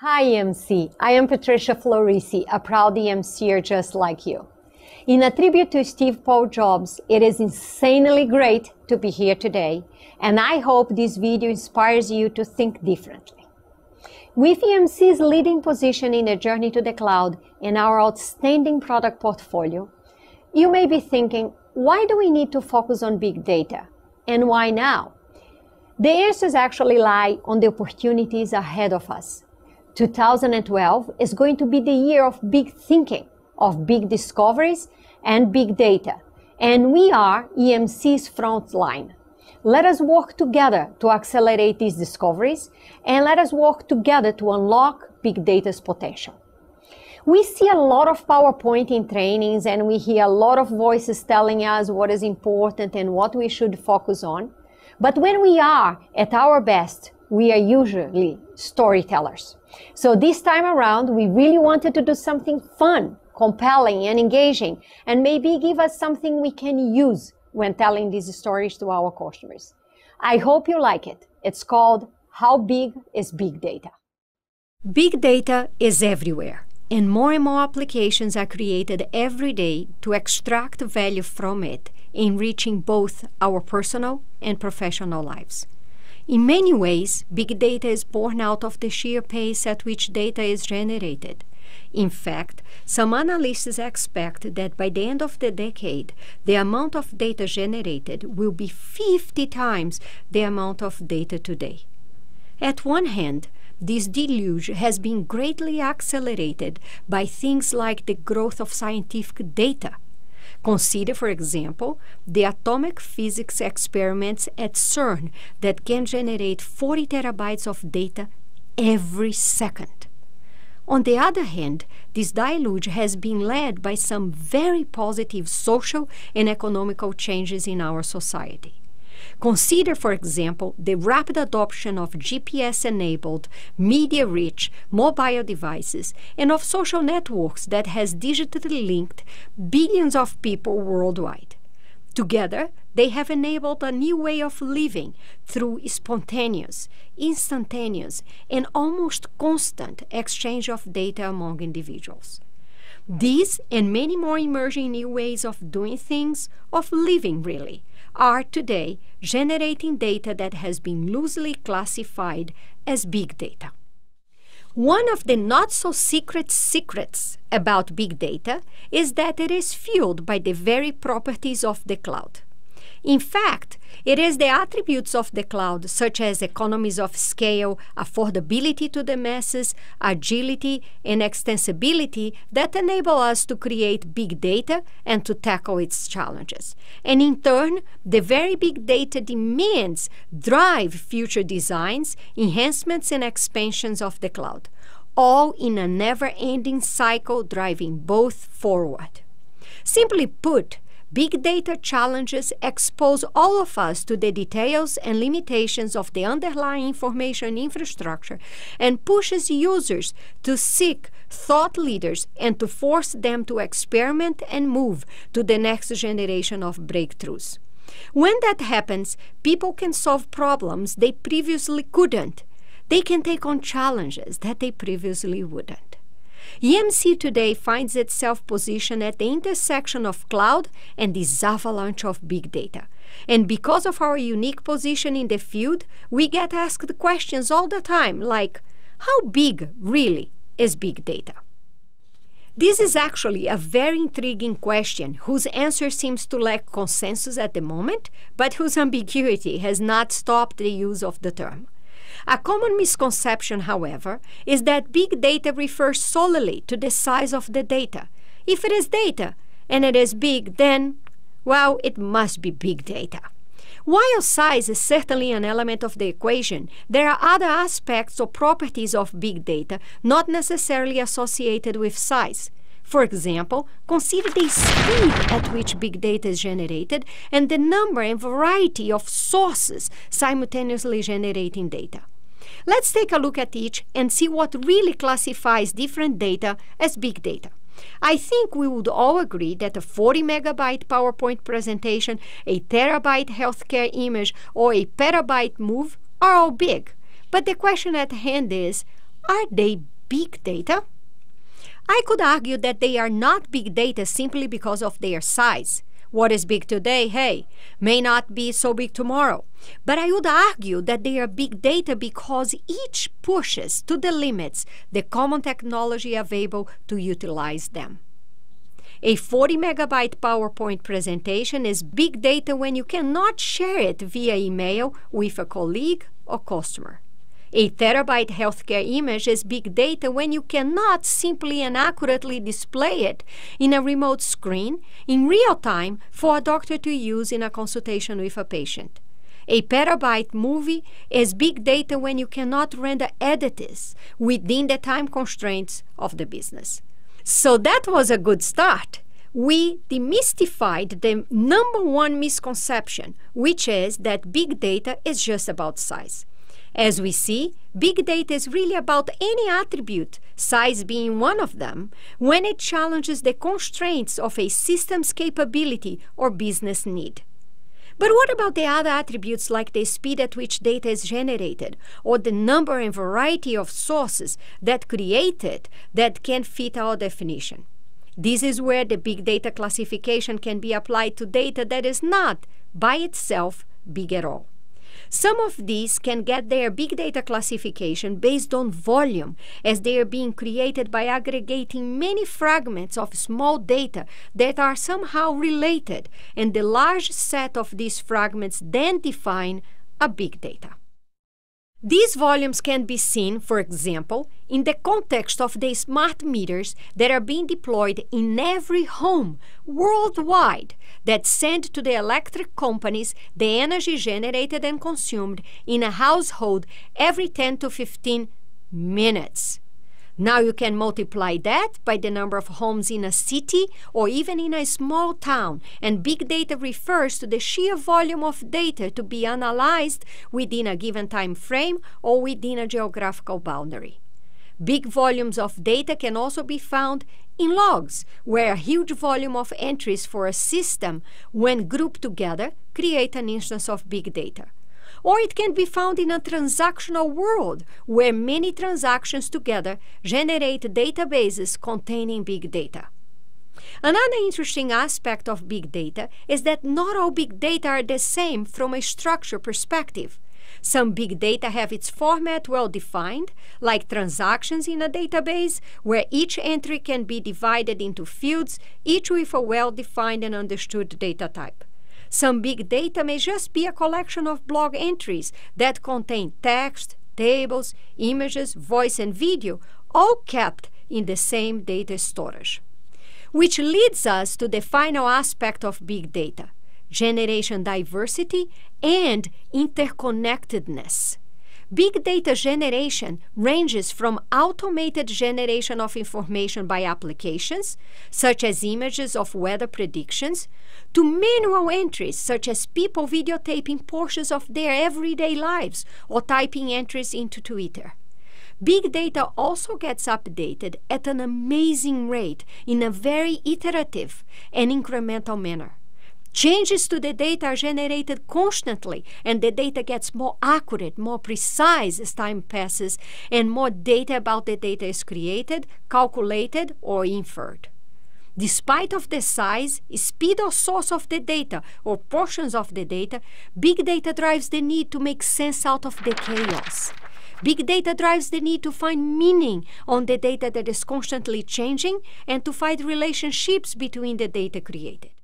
Hi EMC, I am Patricia Florissi, a proud EMCer just like you. In a tribute to Steve Paul Jobs, it is insanely great to be here today, and I hope this video inspires you to think differently. With EMC's leading position in the journey to the cloud and our outstanding product portfolio, you may be thinking, why do we need to focus on big data? And why now? The answers actually lie on the opportunities ahead of us 2012 is going to be the year of big thinking, of big discoveries and big data. And we are EMC's front line. Let us work together to accelerate these discoveries and let us work together to unlock big data's potential. We see a lot of PowerPoint in trainings and we hear a lot of voices telling us what is important and what we should focus on. But when we are at our best, we are usually storytellers. So this time around, we really wanted to do something fun, compelling, and engaging, and maybe give us something we can use when telling these stories to our customers. I hope you like it. It's called How Big is Big Data? Big data is everywhere, and more and more applications are created every day to extract value from it, enriching both our personal and professional lives. In many ways, big data is born out of the sheer pace at which data is generated. In fact, some analysts expect that by the end of the decade, the amount of data generated will be 50 times the amount of data today. At one hand, this deluge has been greatly accelerated by things like the growth of scientific data Consider, for example, the atomic physics experiments at CERN that can generate 40 terabytes of data every second. On the other hand, this deluge has been led by some very positive social and economical changes in our society. Consider, for example, the rapid adoption of GPS enabled, media rich mobile devices and of social networks that has digitally linked billions of people worldwide. Together, they have enabled a new way of living through spontaneous, instantaneous, and almost constant exchange of data among individuals. These and many more emerging new ways of doing things, of living really, are today generating data that has been loosely classified as big data. One of the not so secret secrets about big data is that it is fueled by the very properties of the cloud. In fact, it is the attributes of the cloud, such as economies of scale, affordability to the masses, agility, and extensibility, that enable us to create big data and to tackle its challenges. And in turn, the very big data demands drive future designs, enhancements, and expansions of the cloud, all in a never ending cycle driving both forward. Simply put, Big data challenges expose all of us to the details and limitations of the underlying information infrastructure and pushes users to seek thought leaders and to force them to experiment and move to the next generation of breakthroughs. When that happens, people can solve problems they previously couldn't. They can take on challenges that they previously wouldn't. EMC today finds itself positioned at the intersection of cloud and this avalanche of big data. And because of our unique position in the field, we get asked questions all the time like, how big really is big data? This is actually a very intriguing question whose answer seems to lack consensus at the moment, but whose ambiguity has not stopped the use of the term. A common misconception, however, is that big data refers solely to the size of the data. If it is data and it is big, then, well, it must be big data. While size is certainly an element of the equation, there are other aspects or properties of big data not necessarily associated with size. For example, consider the speed at which big data is generated and the number and variety of sources simultaneously generating data. Let's take a look at each and see what really classifies different data as big data. I think we would all agree that a 40 megabyte PowerPoint presentation, a terabyte healthcare image, or a petabyte move are all big. But the question at hand is Are they big data? I could argue that they are not big data simply because of their size. What is big today, hey, may not be so big tomorrow. But I would argue that they are big data because each pushes to the limits the common technology available to utilize them. A 40 megabyte PowerPoint presentation is big data when you cannot share it via email with a colleague or customer. A terabyte healthcare image is big data when you cannot simply and accurately display it in a remote screen in real time for a doctor to use in a consultation with a patient. A petabyte movie is big data when you cannot render edits within the time constraints of the business. So that was a good start. We demystified the number one misconception, which is that big data is just about size. As we see, big data is really about any attribute, size being one of them, when it challenges the constraints of a system's capability or business need. But what about the other attributes like the speed at which data is generated or the number and variety of sources that create it that can fit our definition? This is where the big data classification can be applied to data that is not, by itself, big at all. Some of these can get their big data classification based on volume, as they are being created by aggregating many fragments of small data that are somehow related, and the large set of these fragments then define a big data. These volumes can be seen, for example, in the context of the smart meters that are being deployed in every home worldwide that send to the electric companies the energy generated and consumed in a household every 10 to 15 minutes. Now you can multiply that by the number of homes in a city or even in a small town, and big data refers to the sheer volume of data to be analyzed within a given time frame or within a geographical boundary. Big volumes of data can also be found in logs, where a huge volume of entries for a system, when grouped together, create an instance of big data or it can be found in a transactional world where many transactions together generate databases containing big data. Another interesting aspect of big data is that not all big data are the same from a structure perspective. Some big data have its format well defined, like transactions in a database, where each entry can be divided into fields, each with a well defined and understood data type. Some big data may just be a collection of blog entries that contain text, tables, images, voice, and video, all kept in the same data storage. Which leads us to the final aspect of big data generation diversity and interconnectedness. Big data generation ranges from automated generation of information by applications, such as images of weather predictions, to manual entries, such as people videotaping portions of their everyday lives or typing entries into Twitter. Big data also gets updated at an amazing rate in a very iterative and incremental manner. Changes to the data are generated constantly, and the data gets more accurate, more precise as time passes, and more data about the data is created, calculated, or inferred. Despite of the size, speed or source of the data or portions of the data, big data drives the need to make sense out of the chaos. Big data drives the need to find meaning on the data that is constantly changing and to find relationships between the data created.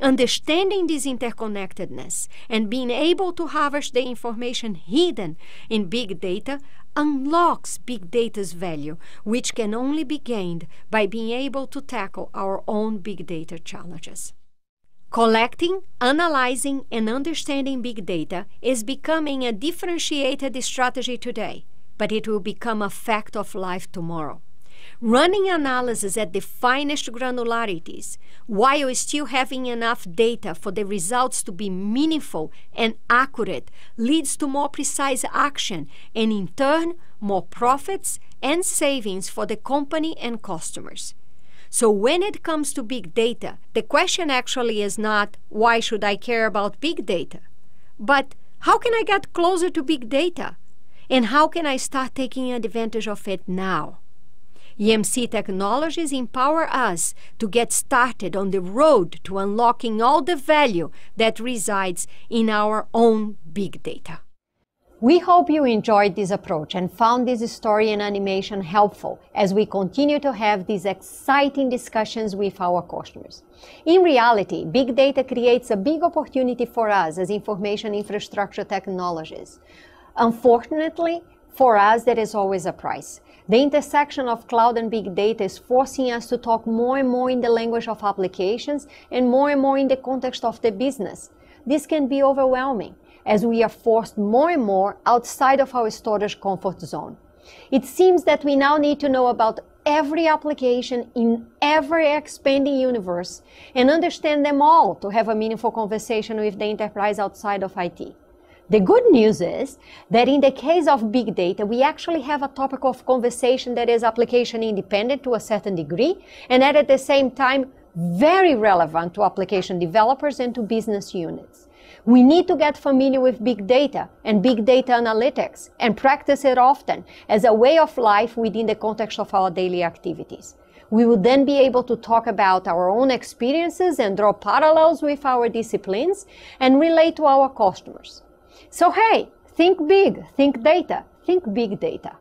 Understanding this interconnectedness and being able to harvest the information hidden in big data unlocks big data's value, which can only be gained by being able to tackle our own big data challenges. Collecting, analyzing, and understanding big data is becoming a differentiated strategy today, but it will become a fact of life tomorrow running analysis at the finest granularities while still having enough data for the results to be meaningful and accurate leads to more precise action and in turn more profits and savings for the company and customers. So when it comes to big data, the question actually is not why should I care about big data, but how can I get closer to big data? And how can I start taking advantage of it now? EMC technologies empower us to get started on the road to unlocking all the value that resides in our own big data. We hope you enjoyed this approach and found this story and animation helpful as we continue to have these exciting discussions with our customers. In reality, big data creates a big opportunity for us as information infrastructure technologies. Unfortunately, for us, there is always a price. The intersection of cloud and big data is forcing us to talk more and more in the language of applications and more and more in the context of the business. This can be overwhelming as we are forced more and more outside of our storage comfort zone. It seems that we now need to know about every application in every expanding universe and understand them all to have a meaningful conversation with the enterprise outside of IT. The good news is that in the case of big data, we actually have a topic of conversation that is application independent to a certain degree, and that at the same time, very relevant to application developers and to business units. We need to get familiar with big data and big data analytics and practice it often as a way of life within the context of our daily activities. We will then be able to talk about our own experiences and draw parallels with our disciplines and relate to our customers. So, hey, think big, think data, think big data.